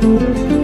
Música